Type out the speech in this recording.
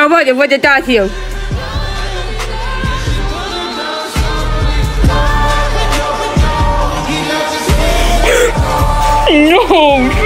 I wonder what did that do? No.